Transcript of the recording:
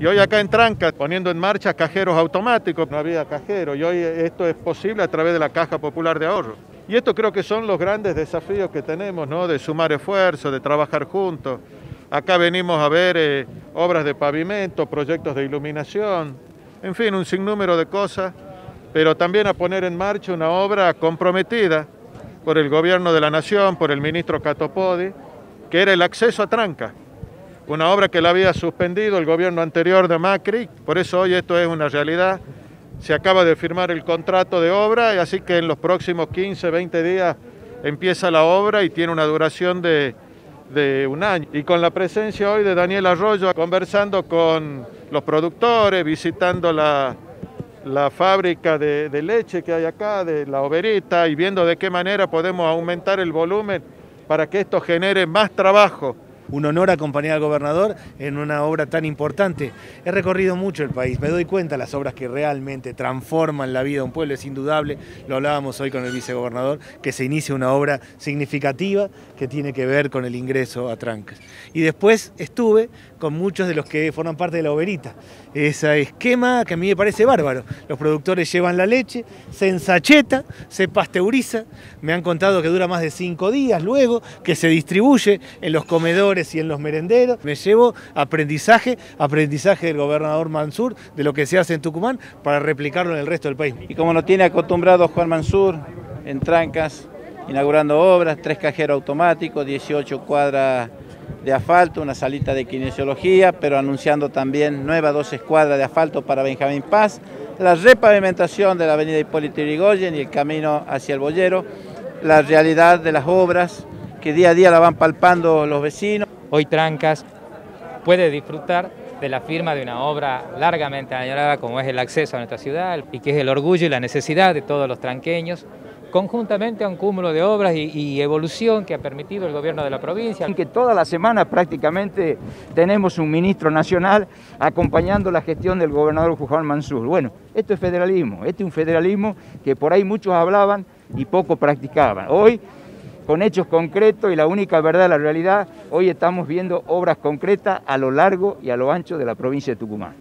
Y hoy acá en Tranca, poniendo en marcha cajeros automáticos, no había cajero y hoy esto es posible a través de la Caja Popular de Ahorro. Y esto creo que son los grandes desafíos que tenemos, ¿no? De sumar esfuerzos, de trabajar juntos. Acá venimos a ver eh, obras de pavimento, proyectos de iluminación, en fin, un sinnúmero de cosas, pero también a poner en marcha una obra comprometida por el gobierno de la nación, por el ministro Catopodi, que era el acceso a Tranca una obra que la había suspendido el gobierno anterior de Macri, por eso hoy esto es una realidad. Se acaba de firmar el contrato de obra y así que en los próximos 15, 20 días empieza la obra y tiene una duración de, un año. Y con la presencia hoy de Daniel Arroyo, conversando con los productores, visitando la, fábrica de, de, leche que hay acá, de la oberita, y viendo de qué manera podemos aumentar el volumen para que esto genere más trabajo un honor acompañar al gobernador en una obra tan importante. He recorrido mucho el país, me doy cuenta de las obras que realmente transforman la vida de un pueblo, es indudable, lo hablábamos hoy con el vicegobernador, que se inicia una obra significativa que tiene que ver con el ingreso a Trancas. Y después estuve con muchos de los que forman parte de la oberita, ese esquema que a mí me parece bárbaro. Los productores llevan la leche, se ensacheta, se pasteuriza, me han contado que dura más de cinco días luego, que se distribuye en los comedores y en los merenderos. Me llevo aprendizaje, aprendizaje del gobernador Mansur de lo que se hace en Tucumán para replicarlo en el resto del país. Y como nos tiene acostumbrado Juan Mansur en Trancas, inaugurando obras, tres cajeros automáticos, 18 cuadras de asfalto, una salita de kinesiología, pero anunciando también nuevas dos escuadras de asfalto para Benjamín Paz, la repavimentación de la avenida Hipólito Yrigoyen y el camino hacia el Boyero, la realidad de las obras que día a día la van palpando los vecinos. Hoy Trancas puede disfrutar de la firma de una obra largamente añorada como es el acceso a nuestra ciudad y que es el orgullo y la necesidad de todos los tranqueños, conjuntamente a un cúmulo de obras y, evolución que ha permitido el gobierno de la provincia. Que toda la semana prácticamente tenemos un ministro nacional acompañando la gestión del gobernador Juan Mansur. Bueno, esto es federalismo, este es un federalismo que por ahí muchos hablaban y poco practicaban. Hoy con hechos concretos y la única verdad, la realidad, hoy estamos viendo obras concretas a lo largo y a lo ancho de la provincia de Tucumán.